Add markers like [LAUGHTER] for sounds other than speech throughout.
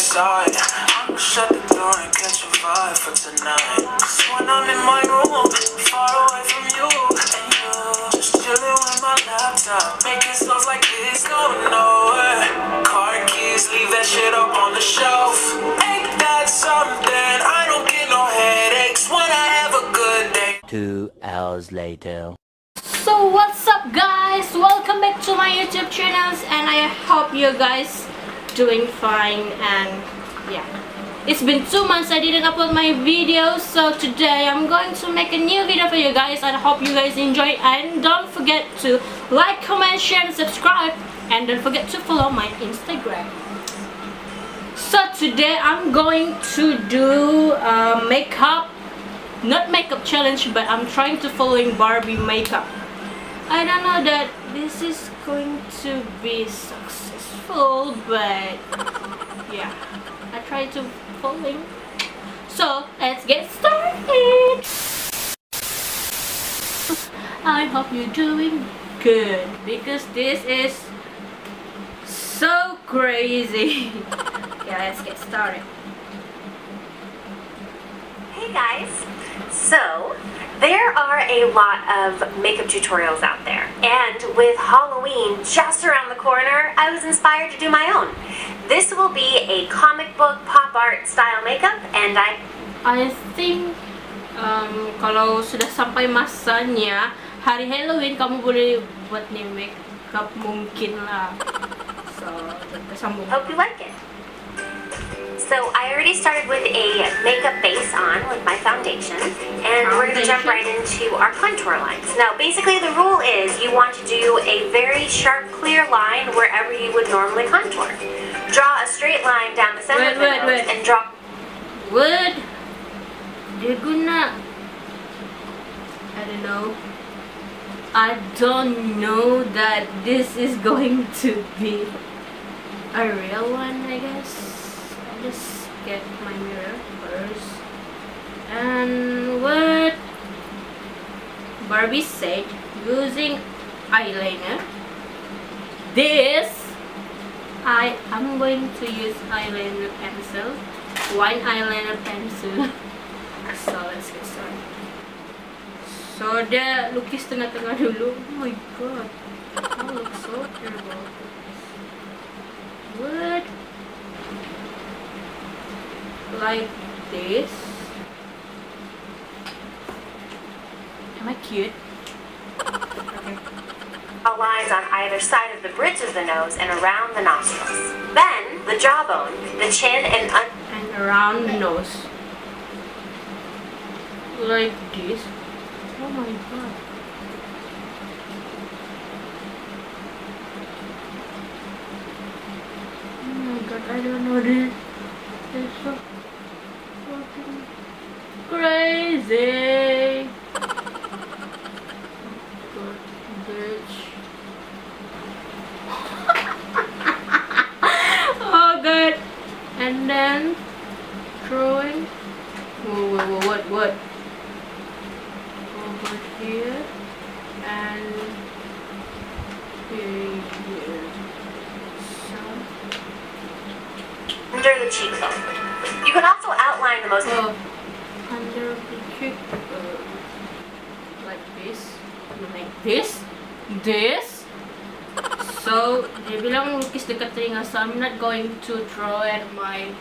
inside. I'ma shut the door and catch a vibe for tonight. Cause when I'm in my room, far away from you, and you just chilling with my laptop, making songs like this, going nowhere. Car keys, leave that shit up on the shelf. Ain't that something? I don't get no headaches when I have a good day. Two hours later. So what's up guys? Welcome back to my YouTube channels and I hope you guys doing fine and yeah. It's been two months I didn't upload my videos so today I'm going to make a new video for you guys I hope you guys enjoy and don't forget to like, comment, share and subscribe and don't forget to follow my Instagram. So today I'm going to do uh, makeup not makeup challenge but I'm trying to following Barbie makeup I don't know that this is going to be successful but yeah. I try to following so let's get started! I hope you're doing good because this is so crazy. [LAUGHS] Yeah let's get started. Hey guys! So, there are a lot of makeup tutorials out there, and with Halloween just around the corner, I was inspired to do my own. This will be a comic book pop art style makeup, and I I think um, kalau sudah sampai masanya hari Halloween kamu boleh buat nih makeup mungkin lah. So, sambung. hope you like it. So, I already started with a makeup base on with my foundation, and we're going to jump right into our contour lines. Now, basically, the rule is you want to do a very sharp, clear line wherever you would normally contour. Draw a straight line down the center Wait, of the wait, nose wait. and draw Wood. Dia guna. I don't know. I don't know that this is [LAUGHS] going to be a real one, I guess. Just get my mirror first. And what Barbie said, using eyeliner. This I am going to use eyeliner pencil, one eyeliner pencil. [LAUGHS] So let's get started. So dia lukis tengah-tengah dulu. Oh my god, that looks so terrible. What? Like this? Am I cute? Okay. Lines on either side of the bridge of the nose and around the nostrils. Then, the jawbone, the chin, and un- and around the nose. Like this. Oh my god. Oh my god, I don't know this. Crazy. [LAUGHS] Oh god. And then drawing. Cheekbone. You can also outline the most oh, under the cheek, uh, like this, like this, this. So, dia bilang lukis dekat telinga, so I'm not going to draw at my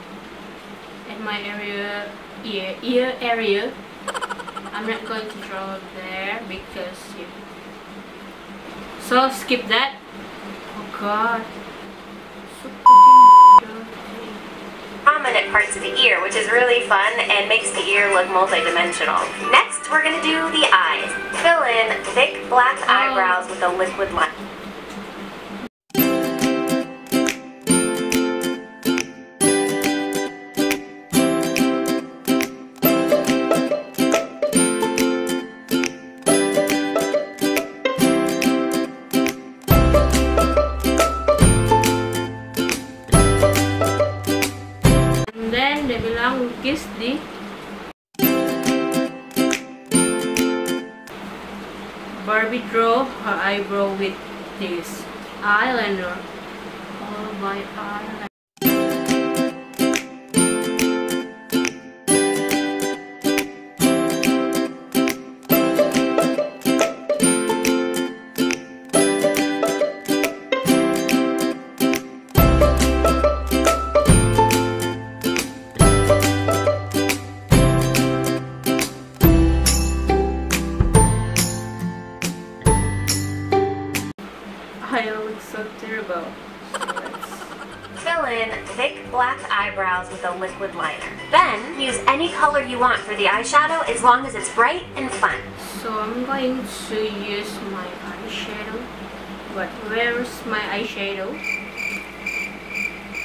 at my area ear ear area. I'm not going to draw there because yeah. So skip that. Oh god. So fucking dirty. Prominent parts of the ear, which is really fun and makes the ear look multidimensional. Next, we're gonna do the eyes. Fill in thick black oh. eyebrows with a liquid line. Lukis di Barbie draw her eyebrow with this eyeliner. All by eyeliner use any color you want for the eyeshadow as long as it's bright and fun. So I'm going to use my eyeshadow. But where's my eyeshadow?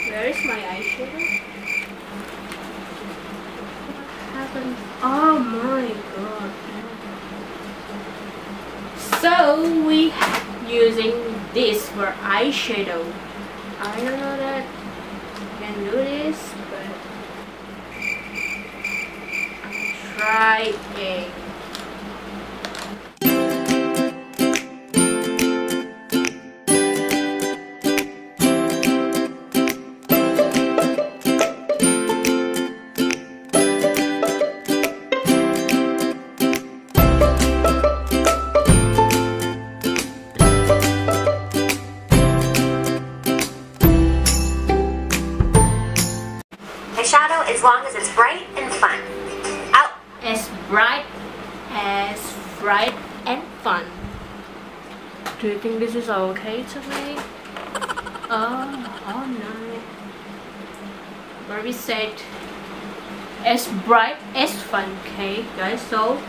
Where is my eyeshadow? What happened? Oh my god. So we using this for eyeshadow. I don't know that can do this, but I'm as long as it's bright and fun. Out. as bright as bright and fun. Do you think this is okay to me? Oh, oh no. Barbie said as bright as fun, okay guys? So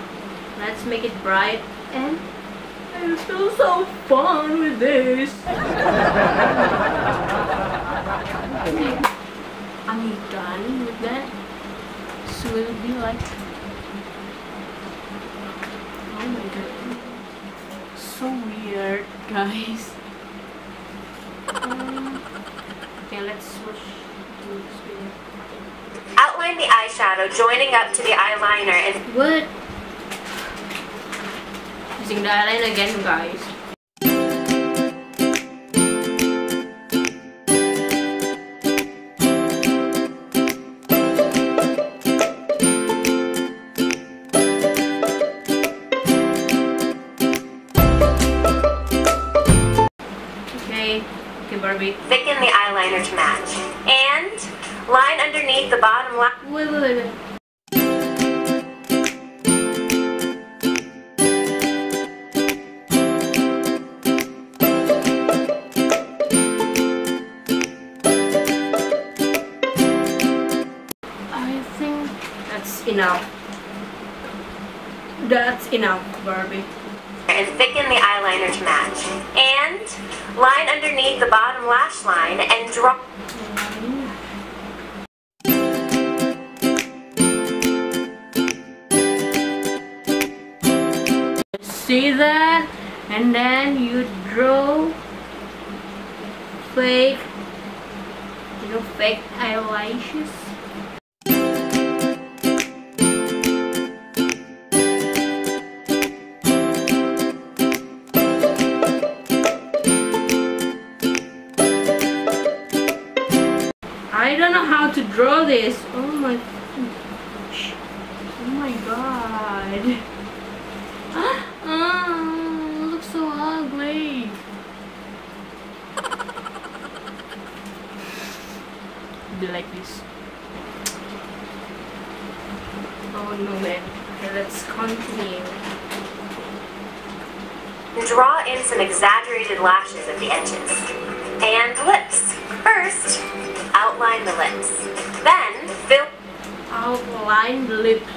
let's make it bright and I feel so fun with this. [LAUGHS] I'm done with that. So it will be like Oh my god. So weird, guys. Um, okay, let's switch to this video. Outline the eyeshadow, joining up to the eyeliner and What? Using the eyeliner again, guys. Bottom left. Wait, wait, wait, wait. I think that's enough. That's enough, Barbie. and thicken the eyeliner to match. And line underneath the bottom lash line and draw. See that? And then you draw fake, you know, fake eyelashes. I don't know how to draw this. Oh my gosh. Oh my god. Ah. Ah, looks so ugly. Be like this. Oh no man. Okay, let's continue. Draw in some exaggerated lashes at the edges. And lips. First, outline the lips. Then, fill Outline the lips.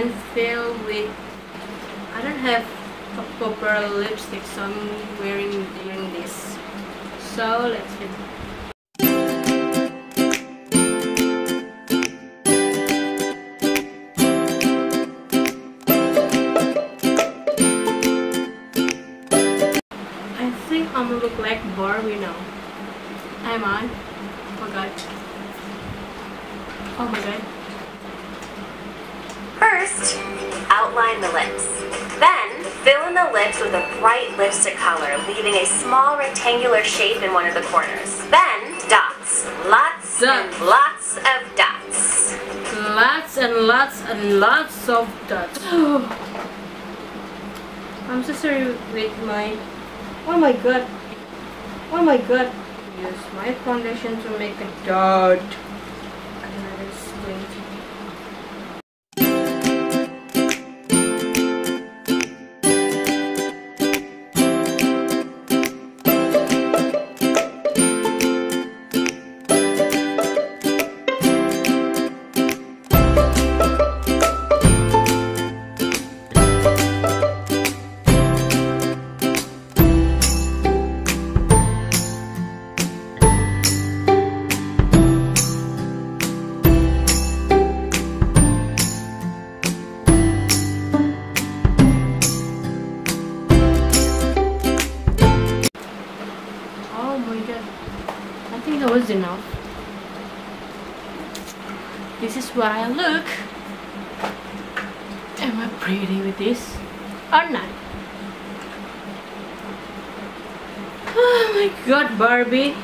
And fill with I don't have a proper lipstick, so I'm wearing wearing this. So let's get I think I'm gonna look like Barbie now. Am I? Oh my god. Oh my god. First, outline the lips. Then, fill in the lips with a bright lipstick color, leaving a small rectangular shape in one of the corners. Then, dots. Lots and lots of dots. Lots and lots and lots of dots. [GASPS] I'm so sorry with my. Oh my god. Oh my god. Use my foundation to make a dot. My god, Barbie.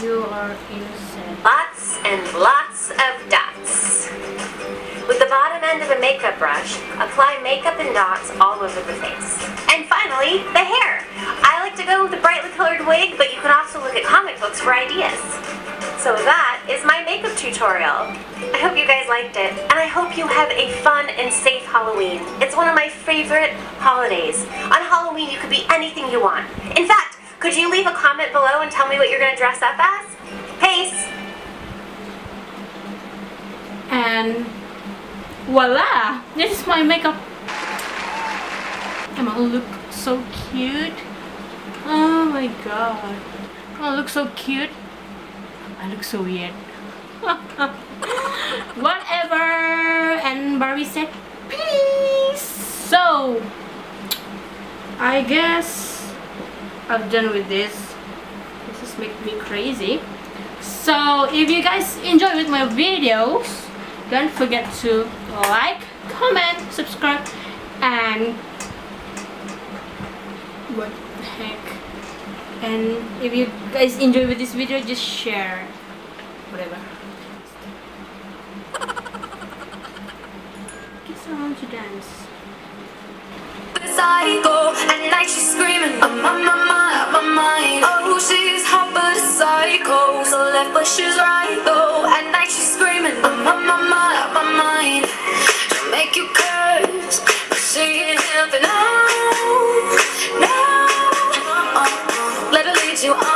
You are insane. Lots and lots of dots. With the bottom end of a makeup brush, apply makeup and dots all over the face. And finally, the hair. I like to go with a brightly colored wig, but you can also look at comic books for ideas. So that is my makeup tutorial. I hope you guys liked it, and I hope you have a fun and safe Halloween. It's one of my favorite holidays. On Halloween, you could be anything you want. In fact, could you leave a comment below and tell me what you're going to dress up as? Peace! And voila! This is my makeup. I'm I look so cute? Oh my god. I look so cute. I look so weird. [LAUGHS] Whatever. And Barbie said peace. So I guess I'm done with this. This is making me crazy. So if you guys enjoy with my videos, don't forget to like, comment, subscribe, and what the heck? And if you guys enjoy with this video, just share, whatever. Get someone to dance. Psycho. At night she's screaming, I'm on my mind, my mind. Oh, she's hot but a psycho. So left but she's right though. At night she's screaming, I'm on my mind, my mind. She'll make you curse, but she ain't helping. No, no. Let her lead you on.